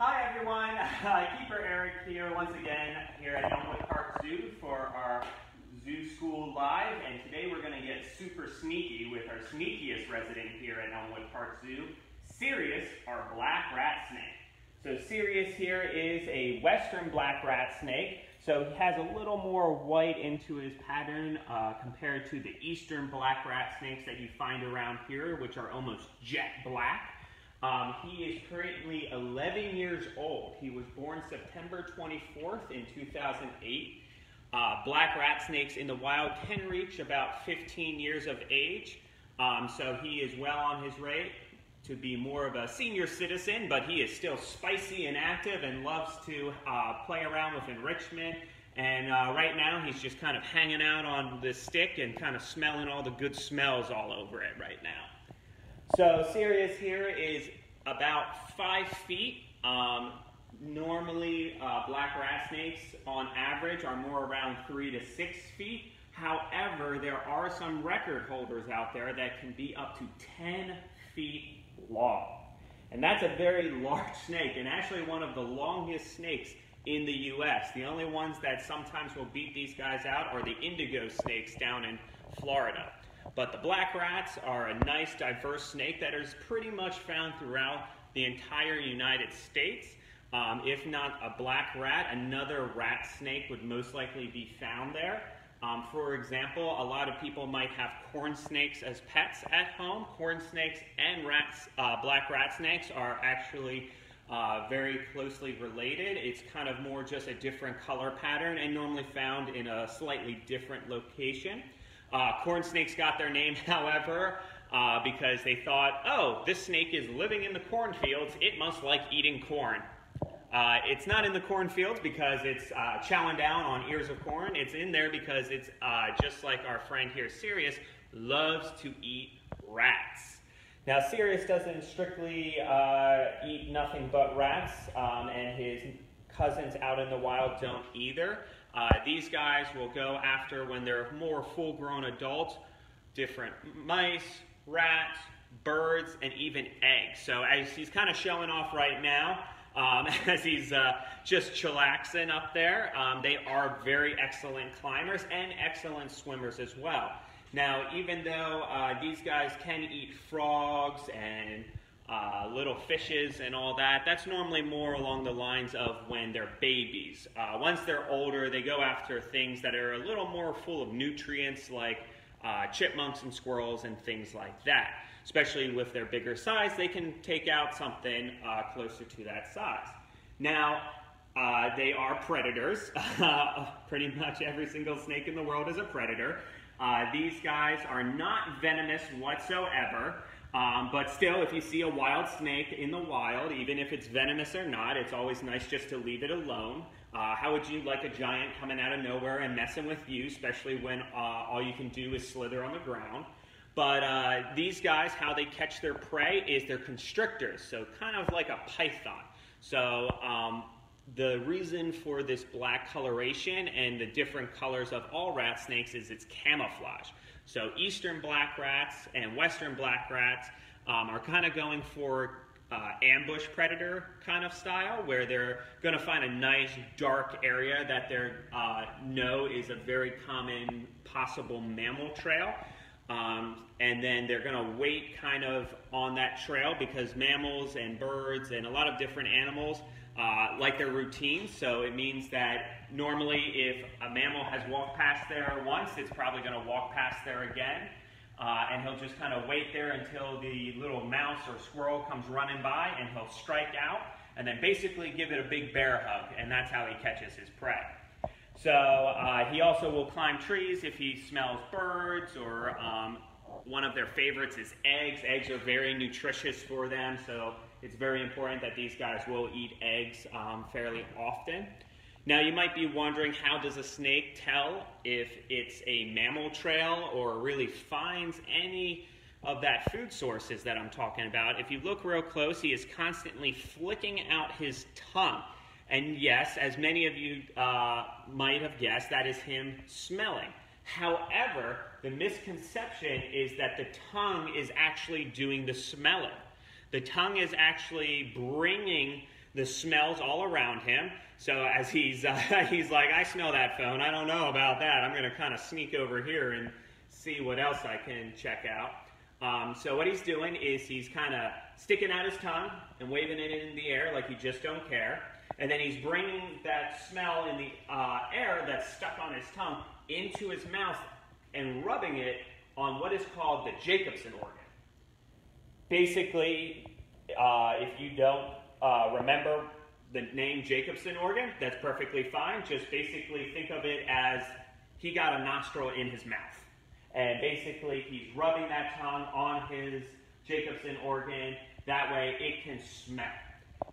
everyone, uh, Keeper Eric here once again here at Elmwood Park Zoo for our Zoo School Live and today we're going to get super sneaky with our sneakiest resident here at Elmwood Park Zoo, Sirius, our black rat snake. So Sirius here is a western black rat snake so he has a little more white into his pattern uh, compared to the eastern black rat snakes that you find around here, which are almost jet black. Um, he is currently 11 years old. He was born September 24th in 2008. Uh, black rat snakes in the wild can reach about 15 years of age. Um, so he is well on his way to be more of a senior citizen, but he is still spicy and active and loves to uh, play around with enrichment. And uh, right now, he's just kind of hanging out on this stick and kind of smelling all the good smells all over it right now. So Sirius here is about five feet. Um, normally, uh, black rat snakes on average are more around three to six feet. However, there are some record holders out there that can be up to 10 feet long. And that's a very large snake, and actually one of the longest snakes in the U.S. The only ones that sometimes will beat these guys out are the indigo snakes down in Florida. But the black rats are a nice, diverse snake that is pretty much found throughout the entire United States. Um, if not a black rat, another rat snake would most likely be found there. Um, for example, a lot of people might have corn snakes as pets at home. Corn snakes and rats, uh, black rat snakes are actually uh, very closely related. It's kind of more just a different color pattern and normally found in a slightly different location. Uh, corn snakes got their name, however, uh, because they thought, oh, this snake is living in the cornfields. It must like eating corn. Uh, it's not in the cornfields because it's uh, chowing down on ears of corn. It's in there because it's uh, just like our friend here, Sirius, loves to eat rats. Now, Sirius doesn't strictly uh, eat nothing but rats, um, and his cousins out in the wild don't either. Uh, these guys will go after, when they're more full-grown adults, different mice, rats, birds, and even eggs. So as he's kind of showing off right now, um, as he's uh, just chillaxing up there. Um, they are very excellent climbers and excellent swimmers as well. Now, even though uh, these guys can eat frogs and uh, little fishes and all that, that's normally more along the lines of when they're babies. Uh, once they're older, they go after things that are a little more full of nutrients like uh, chipmunks and squirrels and things like that especially with their bigger size, they can take out something uh, closer to that size. Now, uh, they are predators. Pretty much every single snake in the world is a predator. Uh, these guys are not venomous whatsoever, um, but still, if you see a wild snake in the wild, even if it's venomous or not, it's always nice just to leave it alone. Uh, how would you like a giant coming out of nowhere and messing with you, especially when uh, all you can do is slither on the ground? But uh, these guys, how they catch their prey is they're constrictors, so kind of like a python. So um, the reason for this black coloration and the different colors of all rat snakes is its camouflage. So eastern black rats and western black rats um, are kind of going for uh, ambush predator kind of style, where they're going to find a nice dark area that they uh, know is a very common possible mammal trail. Um, and then they're going to wait kind of on that trail because mammals and birds and a lot of different animals uh, like their routine. So it means that normally if a mammal has walked past there once, it's probably going to walk past there again. Uh, and he'll just kind of wait there until the little mouse or squirrel comes running by and he'll strike out and then basically give it a big bear hug. And that's how he catches his prey. So uh, he also will climb trees if he smells birds or um, one of their favorites is eggs. Eggs are very nutritious for them, so it's very important that these guys will eat eggs um, fairly often. Now you might be wondering how does a snake tell if it's a mammal trail or really finds any of that food sources that I'm talking about. If you look real close, he is constantly flicking out his tongue. And yes, as many of you uh, might have guessed, that is him smelling. However, the misconception is that the tongue is actually doing the smelling. The tongue is actually bringing the smells all around him. So as he's uh, he's like, I smell that phone. I don't know about that. I'm going to kind of sneak over here and see what else I can check out. Um, so what he's doing is he's kind of sticking out his tongue and waving it in the air like he just don't care. And then he's bringing that smell in the uh, air that's stuck on his tongue into his mouth and rubbing it on what is called the Jacobson organ. Basically, uh, if you don't uh, remember the name Jacobson organ, that's perfectly fine. Just basically think of it as he got a nostril in his mouth. And basically, he's rubbing that tongue on his Jacobson organ. That way, it can smell.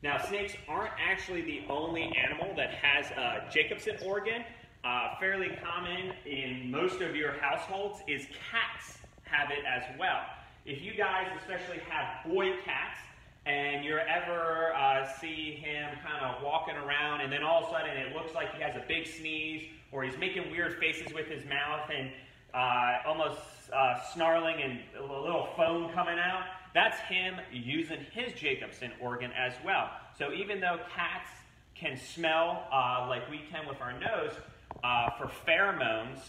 Now, snakes aren't actually the only animal that has a Jacobson organ. Uh, fairly common in most of your households is cats have it as well. If you guys especially have boy cats, and you ever uh, see him kind of walking around and then all of a sudden it looks like he has a big sneeze or he's making weird faces with his mouth and uh, almost uh, snarling and a little foam coming out, that's him using his Jacobson organ as well. So even though cats can smell uh, like we can with our nose, uh, for pheromones,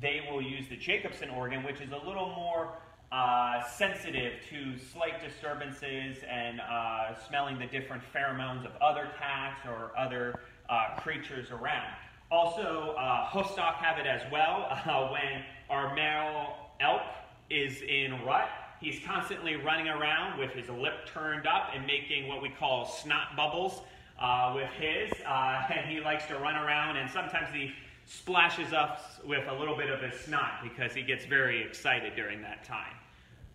they will use the Jacobson organ, which is a little more uh, sensitive to slight disturbances and uh, smelling the different pheromones of other cats or other uh, creatures around. Also, uh, hoofstock have it as well. Uh, when our male elk is in rut, he's constantly running around with his lip turned up and making what we call snot bubbles with his. and he likes to run around, and sometimes he splashes us with a little bit of his snot because he gets very excited during that time.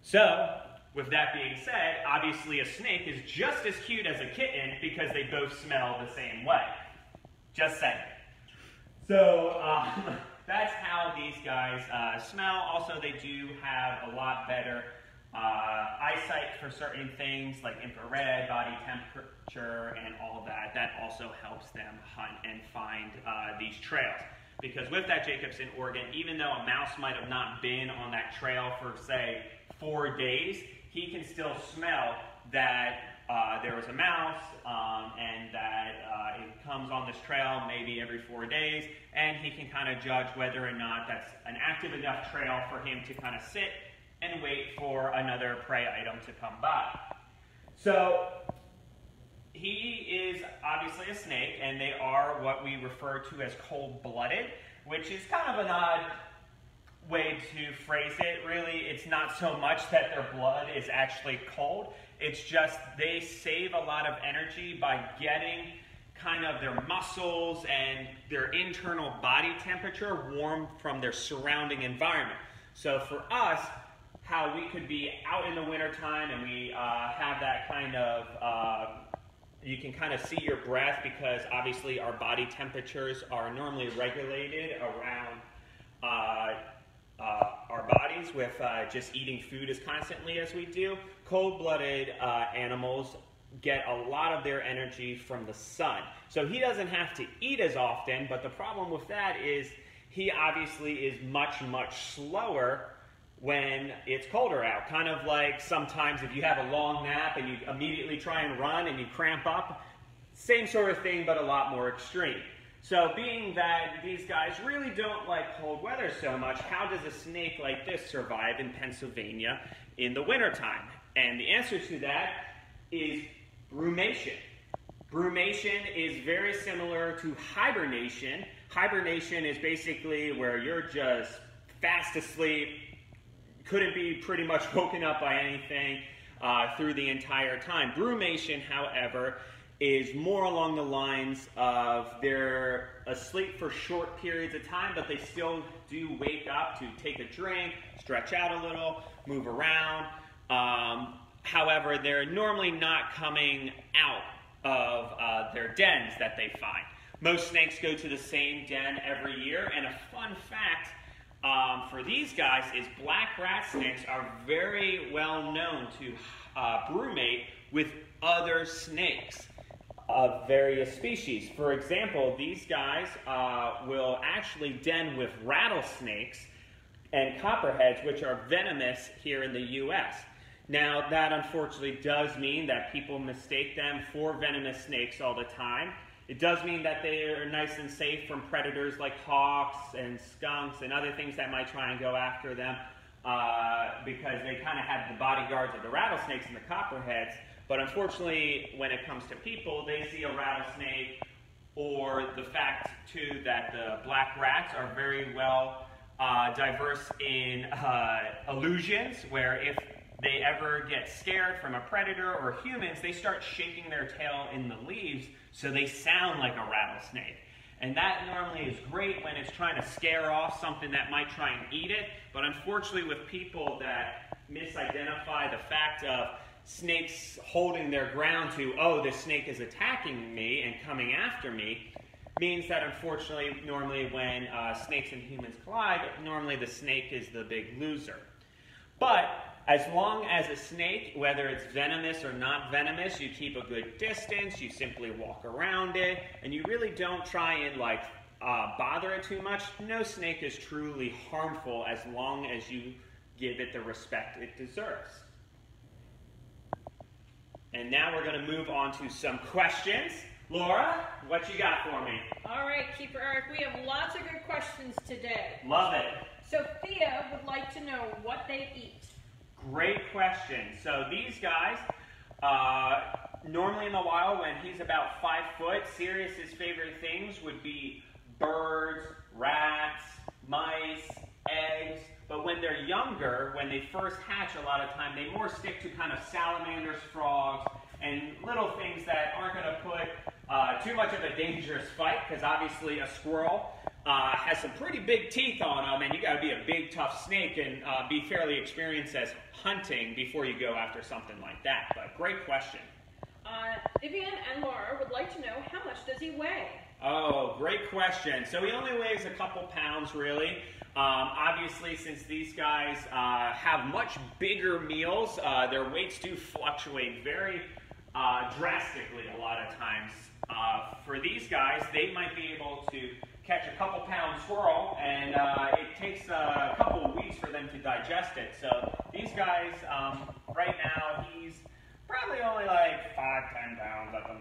So, with that being said, obviously a snake is just as cute as a kitten because they both smell the same way. Just saying. So, um, that's how these guys uh, smell. Also, they do have a lot better uh, eyesight for certain things like infrared, body temperature, and all that. That also helps them hunt and find uh, these trails. Because with that Jacobson organ, even though a mouse might have not been on that trail for, say, four days, he can still smell that uh, there was a mouse um, and that uh, it comes on this trail maybe every four days, and he can kind of judge whether or not that's an active enough trail for him to kind of sit and wait for another prey item to come by. So he is obviously a snake, and they are what we refer to as cold-blooded, which is kind of an odd way to phrase it. Really, it's not so much that their blood is actually cold. It's just they save a lot of energy by getting kind of their muscles and their internal body temperature warm from their surrounding environment. So for us, how we could be out in the wintertime and we uh, have that kind of, uh, you can kind of see your breath because obviously our body temperatures are normally regulated around uh, bodies with uh, just eating food as constantly as we do. Cold blooded uh, animals get a lot of their energy from the sun. So he doesn't have to eat as often, but the problem with that is he obviously is much, much slower when it's colder out. Kind of like sometimes if you have a long nap and you immediately try and run and you cramp up, same sort of thing, but a lot more extreme. So being that these guys really don't like cold weather so much, how does a snake like this survive in Pennsylvania in the wintertime? And the answer to that is brumation. Brumation is very similar to hibernation. Hibernation is basically where you're just fast asleep, couldn't be pretty much woken up by anything uh, through the entire time. Brumation, however, is more along the lines of they're asleep for short periods of time, but they still do wake up to take a drink, stretch out a little, move around. Um, however, they're normally not coming out of uh, their dens that they find. Most snakes go to the same den every year, and a fun fact um, for these guys is black rat snakes are very well known to uh, brumate with other snakes of various species. For example, these guys uh, will actually den with rattlesnakes and copperheads, which are venomous here in the U.S. Now, that unfortunately does mean that people mistake them for venomous snakes all the time. It does mean that they are nice and safe from predators like hawks and skunks and other things that might try and go after them uh, because they kind of have the bodyguards of the rattlesnakes and the copperheads. But unfortunately, when it comes to people, they see a rattlesnake or the fact, too, that the black rats are very well uh, diverse in uh, illusions, where if they ever get scared from a predator or humans, they start shaking their tail in the leaves so they sound like a rattlesnake. And that normally is great when it's trying to scare off something that might try and eat it. But unfortunately, with people that misidentify the fact of snakes holding their ground to, oh, this snake is attacking me and coming after me, means that unfortunately, normally when uh, snakes and humans collide, normally the snake is the big loser. But as long as a snake, whether it's venomous or not venomous, you keep a good distance, you simply walk around it, and you really don't try and like uh, bother it too much, no snake is truly harmful as long as you give it the respect it deserves. And now we're going to move on to some questions. Laura, what you got for me? All right, Keeper Eric, we have lots of good questions today. Love it. Sophia would like to know what they eat. Great question. So these guys, uh, normally in the wild, when he's about five foot, Sirius's favorite things would be birds, rats, mice, eggs. But when they're younger, when they first hatch, a lot of time they more stick to kind of salamanders, frogs, and little things that aren't going to put uh, too much of a dangerous fight. Because obviously, a squirrel uh, has some pretty big teeth on them, and you got to be a big, tough snake and uh, be fairly experienced as hunting before you go after something like that. But great question. Uh, Vivian and Laura would like to know how much does he weigh? Oh, great question. So he only weighs a couple pounds, really. Um, obviously, since these guys uh, have much bigger meals, uh, their weights do fluctuate very uh, drastically a lot of times. Uh, for these guys, they might be able to catch a couple pound squirrel, and uh, it takes a couple weeks for them to digest it. So these guys, um, right now, he's probably only like five, ten pounds at the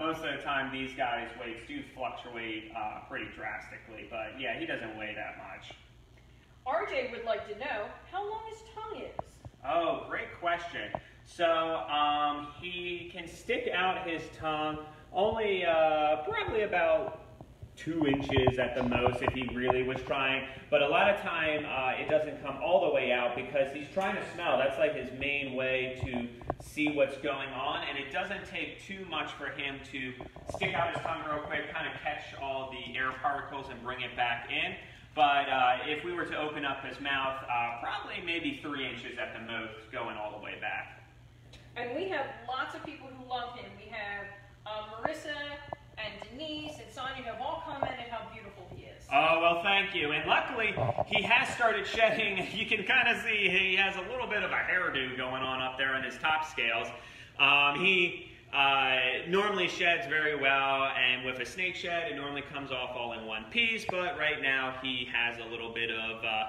most, of the time these guys' weights do fluctuate uh, pretty drastically. But yeah, he doesn't weigh that much. RJ would like to know how long his tongue is. Oh, great question. So um, he can stick out his tongue only uh, probably about two inches at the most if he really was trying. But a lot of time uh, it doesn't come all the way out because he's trying to smell. That's like his main way to see what's going on. And it doesn't take too much for him to stick out his tongue real quick, kind of catch all the air particles and bring it back in. But uh, if we were to open up his mouth, uh, probably maybe three inches at the most going all the way back. And we have lots of people who love him. We have uh, Marissa, and Sonia have all commented how beautiful he is. Oh, well, thank you. And luckily, he has started shedding. You can kind of see he has a little bit of a hairdo going on up there on his top scales. Um, he uh, normally sheds very well, and with a snake shed, it normally comes off all in one piece, but right now he has a little bit of. Uh,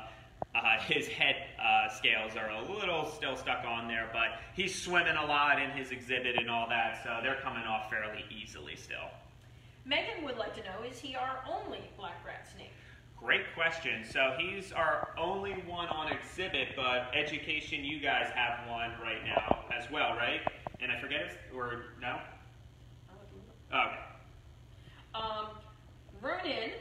uh, his head uh, scales are a little still stuck on there, but he's swimming a lot in his exhibit and all that, so they're coming off fairly easily still. Megan would like to know, is he our only black rat snake? Great question. So he's our only one on exhibit, but education, you guys have one right now as well, right? And I forget it, or no? Okay. Um, Vernon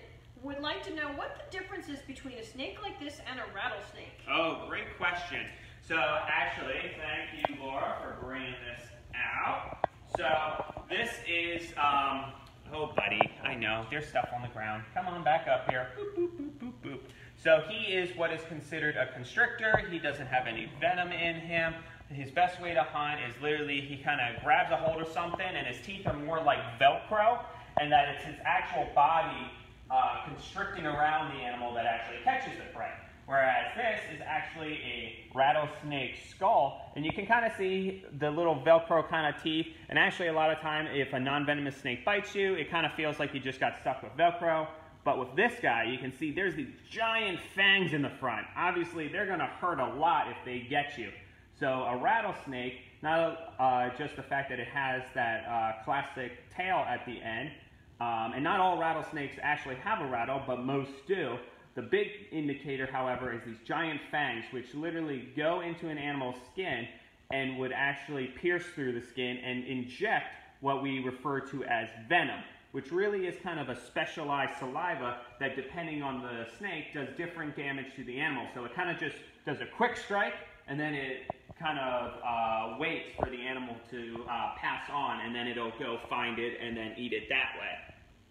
would like to know what the difference is between a snake like this and a rattlesnake. Oh, great question. So actually, thank you, Laura, for bringing this out. So this is um, Oh, buddy, I know. There's stuff on the ground. Come on back up here. Boop, boop, boop, boop, boop. So he is what is considered a constrictor. He doesn't have any venom in him. His best way to hunt is literally he kind of grabs a hold of something and his teeth are more like Velcro and that it's his actual body uh, constricting around the animal that actually catches the prey. Whereas this is actually a rattlesnake skull, and you can kind of see the little Velcro kind of teeth. And actually, a lot of time, if a non-venomous snake bites you, it kind of feels like you just got stuck with Velcro. But with this guy, you can see there's these giant fangs in the front. Obviously, they're to hurt a lot if they get you. So a rattlesnake, not uh, just the fact that it has that uh, classic tail at the end, um, and not all rattlesnakes actually have a rattle, but most do. The big indicator, however, is these giant fangs, which literally go into an animal's skin and would actually pierce through the skin and inject what we refer to as venom, which really is kind of a specialized saliva that, depending on the snake, does different damage to the animal. So it kind of just does a quick strike and then it kind of uh, waits for the animal to uh, pass on and then it'll go find it and then eat it that way.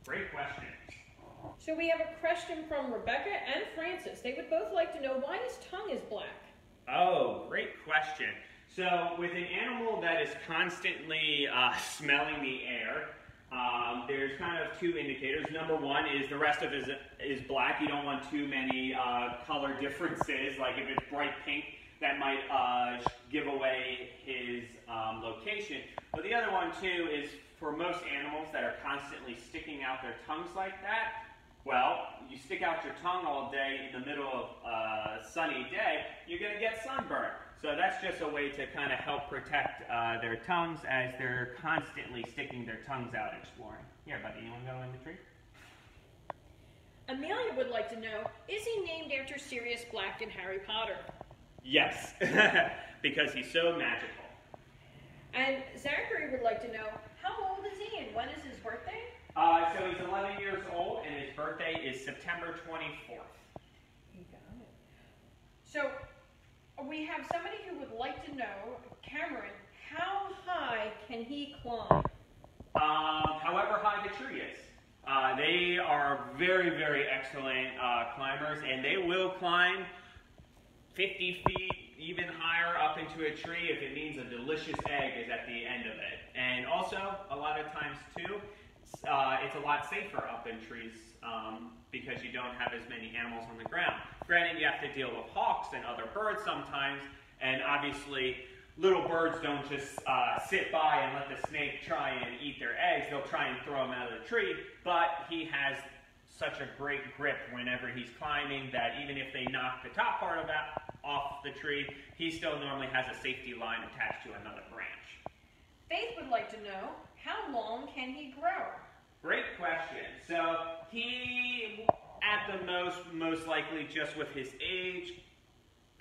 Great question. So we have a question from Rebecca and Francis. They would both like to know why his tongue is black. Oh, great question. So, with an animal that is constantly uh, smelling the air, um, there's kind of two indicators. Number one is the rest of it is, is black. You don't want too many uh, color differences. Like if it's bright pink, that might uh, give away his um, location. But the other one too is for most animals that are constantly sticking out their tongues like that. Well, you stick out your tongue all day in the middle of a sunny day, you're going to get sunburned. So that's just a way to kind of help protect uh, their tongues as they're constantly sticking their tongues out exploring. Here, buddy, you want to go in the tree? Amelia would like to know, is he named after Sirius Black in Harry Potter? Yes, because he's so magical. And Zachary would like to know, how old is he and when is his birthday? Uh, so he's 11 years old and his birthday is September 24th. You got it. So we have somebody who would like to know, Cameron, how high can he climb? Um, however high the tree is. Uh, they are very, very excellent uh, climbers, and they will climb 50 feet, even higher up into a tree if it means a delicious egg is at the end of it. And also, a lot of times too, uh, it's a lot safer up in trees um, because you don't have as many animals on the ground. Granted, you have to deal with hawks and other birds sometimes, and obviously little birds don't just uh, sit by and let the snake try and eat their eggs. They'll try and throw them out of the tree, but he has such a great grip whenever he's climbing that even if they knock the top part of that off the tree, he still normally has a safety line attached to another branch. Faith would like to know, how long can he grow? Great question. So he, at the most, most likely just with his age,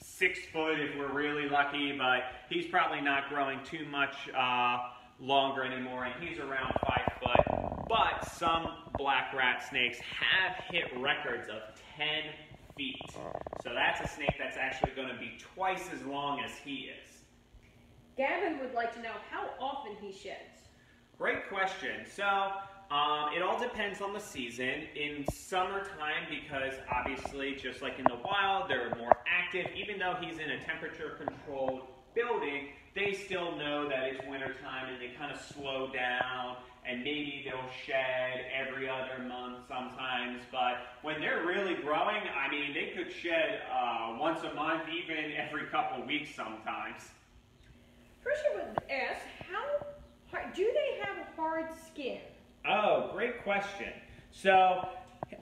six foot if we're really lucky, but he's probably not growing too much uh, longer anymore, and he's around five foot. But some black rat snakes have hit records of 10 feet. So that's a snake that's actually going to be twice as long as he is. Gavin would like to know how often he sheds. Great question. So um, it all depends on the season. In summertime, because obviously, just like in the wild, they're more active. Even though he's in a temperature-controlled building, they still know that it's wintertime and they kind of slow down and maybe they'll shed every other month sometimes. But when they're really growing, I mean, they could shed uh, once a month, even every couple weeks sometimes. Trisha would ask, how do they have hard skin? Oh, great question. So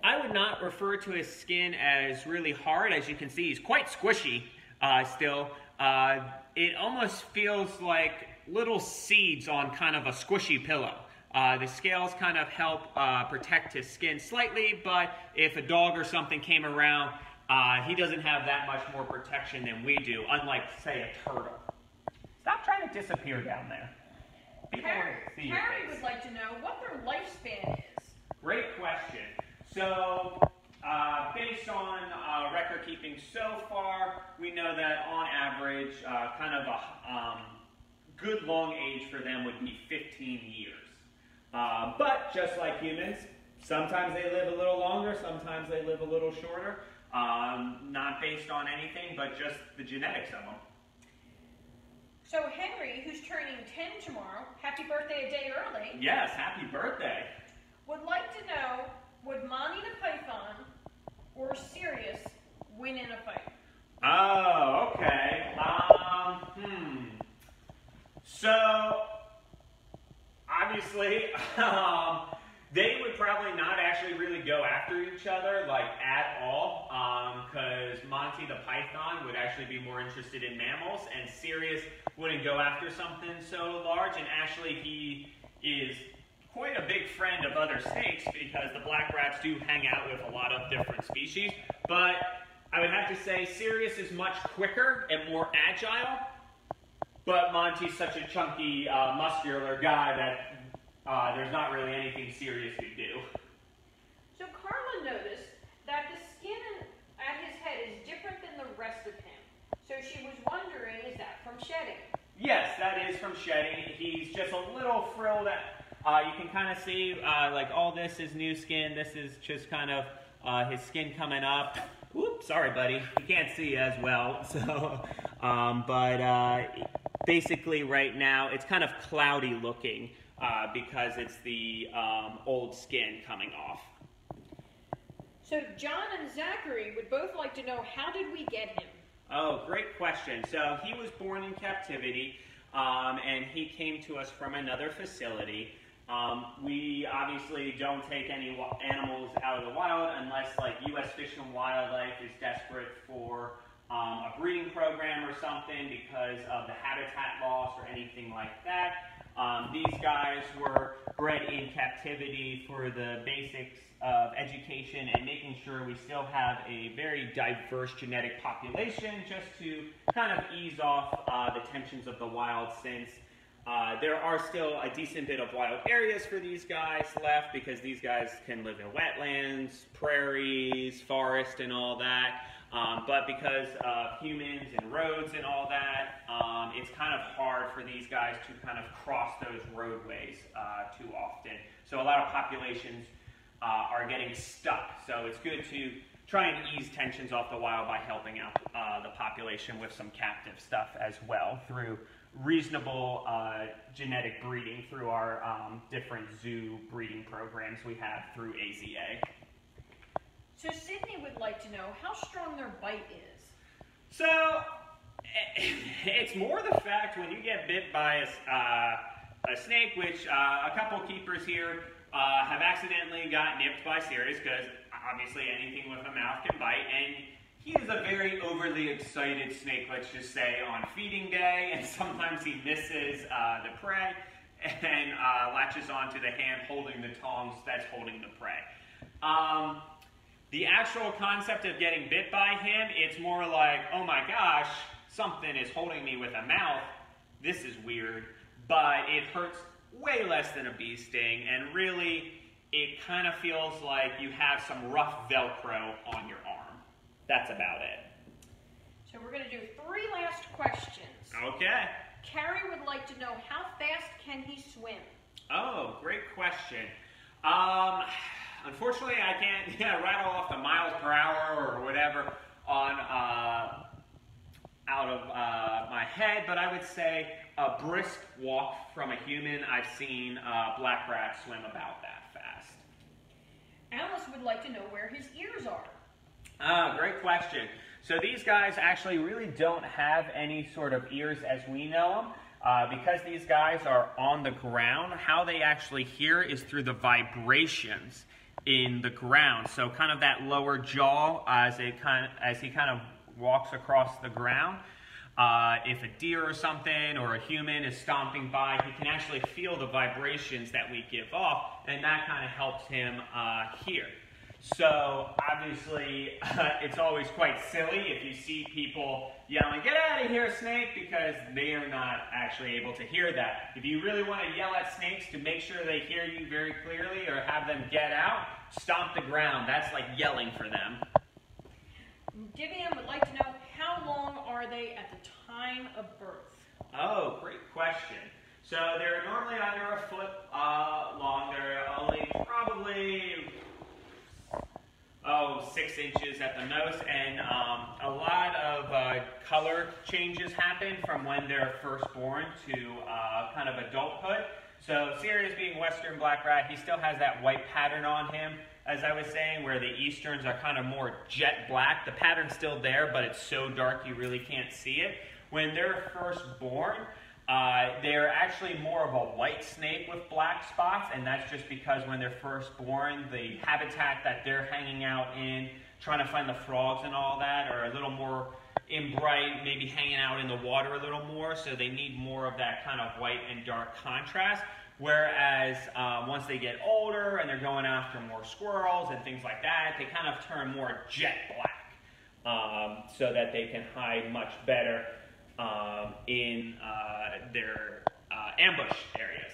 I would not refer to his skin as really hard. As you can see, he's quite squishy uh, still. Uh, it almost feels like little seeds on kind of a squishy pillow. Uh, the scales kind of help uh, protect his skin slightly, but if a dog or something came around, uh, he doesn't have that much more protection than we do, unlike, say, a turtle. Stop trying to disappear down there. Harry, Harry would like to know what their lifespan is. Great question. So, uh, based on uh, record keeping so far, we know that on average, uh, kind of a um, good long age for them would be 15 years. Uh, but just like humans, sometimes they live a little longer, sometimes they live a little shorter. Um, not based on anything, but just the genetics of them. So Henry, who's turning 10 tomorrow, happy birthday a day early. Yes, happy birthday. Would like to know, would Monty the Python or Sirius win in a fight? Oh, okay. Um, hmm. So, obviously, um, they would probably not actually really go after each other, like at all, because um, Monty the Python would actually be more interested in mammals, and Sirius wouldn't go after something so large, and actually he is quite a big friend of other snakes because the black rats do hang out with a lot of different species, but I would have to say Sirius is much quicker and more agile, but Monty's such a chunky, uh, muscular guy that uh, there's not really anything Sirius could do. So Carla noticed that the skin at his head is different than the rest of him. So she was wondering, is that from shedding? Yes, that is from shedding. He's just a little frilled. At, uh, you can kind of see, uh, like, all this is new skin. This is just kind of uh, his skin coming up. Oops, sorry, buddy. You can't see as well. So, um, but uh, basically, right now, it's kind of cloudy looking uh, because it's the um, old skin coming off. So John and Zachary would both like to know how did we get him? Oh, great question. So he was born in captivity, um, and he came to us from another facility. Um, we obviously don't take any animals out of the wild unless like U.S. Fish and Wildlife is desperate for um, a breeding program or something because of the habitat loss or anything like that. Um, these guys were bred in captivity for the basics of education and making sure we still have a very diverse genetic population just to kind of ease off uh, the tensions of the wild since uh, there are still a decent bit of wild areas for these guys left because these guys can live in wetlands, prairies, forest, and all that. Um, but because of humans and roads and all that, um, it's kind of hard for these guys to kind of cross those roadways uh, too often. So a lot of populations uh, are getting stuck. So it's good to try and ease tensions off the wild by helping out uh, the population with some captive stuff as well through reasonable uh, genetic breeding through our um, different zoo breeding programs we have through AZA. So Sydney would like to know how strong their bite is. So it's more the fact when you get bit by a, uh, a snake, which uh, a couple keepers here uh, have accidentally got nipped by Sirius, because obviously anything with a mouth can bite, and he is a very overly excited snake, let's just say, on feeding day, and sometimes he misses uh, the prey and uh, latches onto the hand holding the tongs that's holding the prey. Um, the actual concept of getting bit by him, it's more like, oh my gosh, something is holding me with a mouth. This is weird. But it hurts way less than a bee sting, and really, it kind of feels like you have some rough Velcro on your arm. That's about it. So we're going to do three last questions. Okay. Carrie would like to know how fast can he swim? Oh, great question. Um, Unfortunately, I can't yeah, rattle off the miles per hour or whatever on uh, out of uh, my head, but I would say a brisk walk from a human. I've seen uh, black rats swim about that fast. Alice would like to know where his ears are. Ah, great question. So these guys actually really don't have any sort of ears as we know them. Uh, because these guys are on the ground, how they actually hear is through the vibrations in the ground. So kind of that lower jaw as, it kind of, as he kind of walks across the ground. Uh, if a deer or something or a human is stomping by, he can actually feel the vibrations that we give off, and that kind of helps him uh, hear. So obviously, uh, it's always quite silly if you see people yelling, get out of here, snake, because they are not actually able to hear that. If you really want to yell at snakes to make sure they hear you very clearly or have them get out, stomp the ground. That's like yelling for them. Vivian would like to know how long are they at the time of birth? Oh, great question. So they're normally under a foot uh, long. They're only probably oh six inches at the most, and um, a lot of uh, color changes happen from when they're first born to uh, kind of adulthood. So Sirius being Western black rat, he still has that white pattern on him, as I was saying, where the Easterns are kind of more jet black. The pattern's still there, but it's so dark you really can't see it. When they're first born, Uh, they're actually more of a white snake with black spots, and that's just because when they're first born, the habitat that they're hanging out in, trying to find the frogs and all that, are a little more in bright, maybe hanging out in the water a little more, so they need more of that kind of white and dark contrast. Whereas uh, once they get older and they're going after more squirrels and things like that, they kind of turn more jet black um, so that they can hide much better um, in uh, their uh, ambush areas.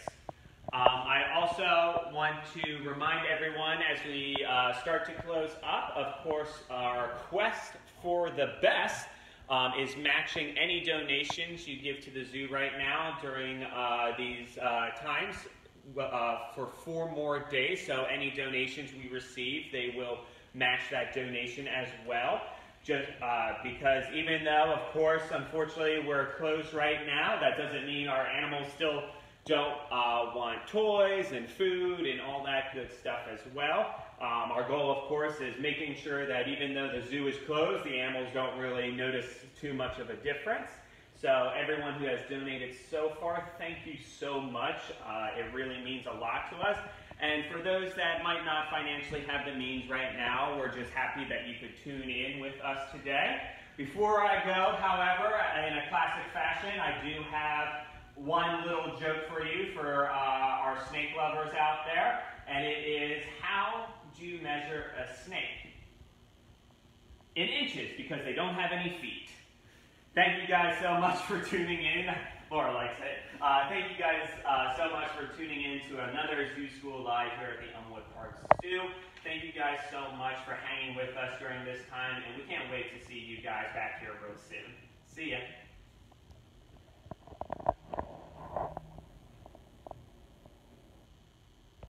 Um, I also want to remind everyone as we uh, start to close up, of course, our quest for the best um, is matching any donations you give to the zoo right now during uh, these uh, times uh, for four more days. So any donations we receive, they will match that donation as well. Just uh, because even though, of course, unfortunately, we're closed right now, that doesn't mean our animals still don't uh, want toys and food and all that good stuff as well. Um, our goal, of course, is making sure that even though the zoo is closed, the animals don't really notice too much of a difference. So everyone who has donated so far, thank you so much. Uh, it really means a lot to us. And for those that might not financially have the means right now, we're just happy that you could tune in with us today. Before I go, however, in a classic fashion, I do have one little joke for you for uh, our snake lovers out there, and it is how do you measure a snake? In inches, because they don't have any feet. Thank you guys so much for tuning in. Laura likes it. Uh, thank you guys uh, so much for tuning in to another Zoo School Live here at the Elmwood Park Zoo. Thank you guys so much for hanging with us during this time, and we can't wait to see you guys back here real soon. See ya.